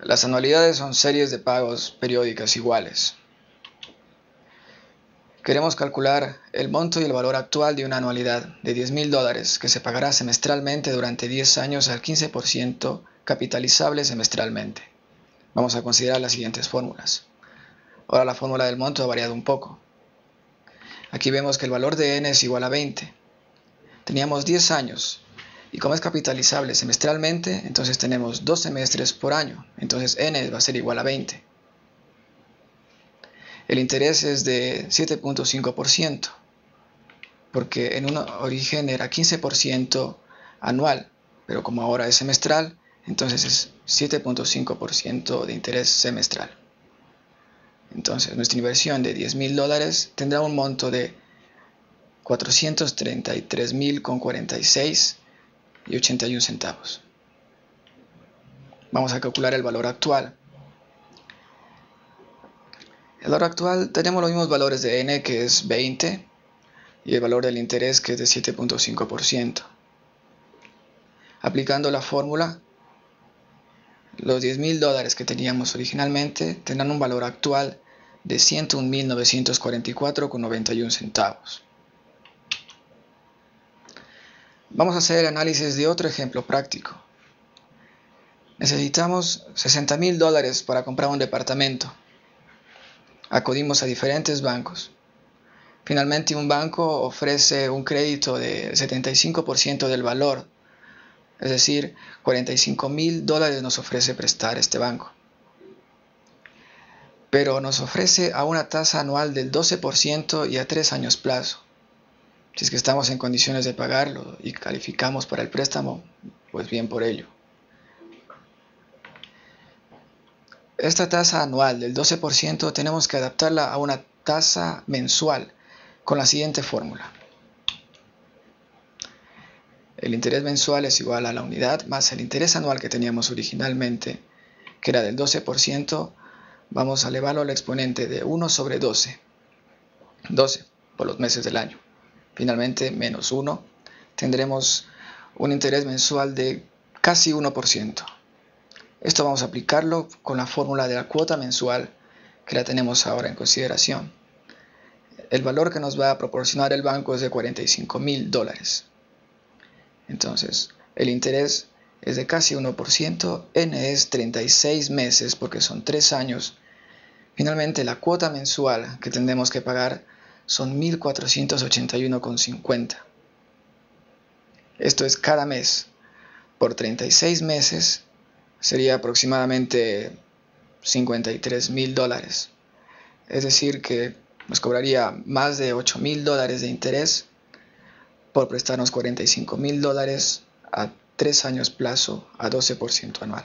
Las anualidades son series de pagos periódicas iguales. Queremos calcular el monto y el valor actual de una anualidad de 10 mil dólares que se pagará semestralmente durante 10 años al 15% capitalizable semestralmente. Vamos a considerar las siguientes fórmulas. Ahora la fórmula del monto ha variado un poco. Aquí vemos que el valor de n es igual a 20. Teníamos 10 años y como es capitalizable semestralmente, entonces tenemos dos semestres por año. Entonces n va a ser igual a 20. El interés es de 7.5%, porque en un origen era 15% anual, pero como ahora es semestral, entonces es 7.5% de interés semestral. Entonces nuestra inversión de 10 mil dólares tendrá un monto de 433 mil con 46 y 81 centavos. Vamos a calcular el valor actual. El valor actual tenemos los mismos valores de n que es 20 y el valor del interés que es de 7.5%. Aplicando la fórmula, los 10 mil dólares que teníamos originalmente tendrán un valor actual de 101.944,91 centavos. Vamos a hacer el análisis de otro ejemplo práctico. Necesitamos 60 mil dólares para comprar un departamento. Acudimos a diferentes bancos. Finalmente un banco ofrece un crédito de 75% del valor, es decir, 45 mil dólares nos ofrece prestar este banco. Pero nos ofrece a una tasa anual del 12% y a tres años plazo. Si es que estamos en condiciones de pagarlo y calificamos para el préstamo, pues bien por ello. Esta tasa anual del 12% tenemos que adaptarla a una tasa mensual con la siguiente fórmula. El interés mensual es igual a la unidad más el interés anual que teníamos originalmente, que era del 12%, vamos a elevarlo al exponente de 1 sobre 12. 12 por los meses del año finalmente menos 1, tendremos un interés mensual de casi 1%. Esto vamos a aplicarlo con la fórmula de la cuota mensual que la tenemos ahora en consideración. El valor que nos va a proporcionar el banco es de 45 mil dólares. Entonces, el interés es de casi 1%, n es 36 meses porque son 3 años. Finalmente, la cuota mensual que tendremos que pagar son 1481,50. Esto es cada mes. Por 36 meses sería aproximadamente 53 mil dólares. Es decir, que nos cobraría más de 8 mil dólares de interés por prestarnos 45 mil dólares a 3 años plazo a 12% anual.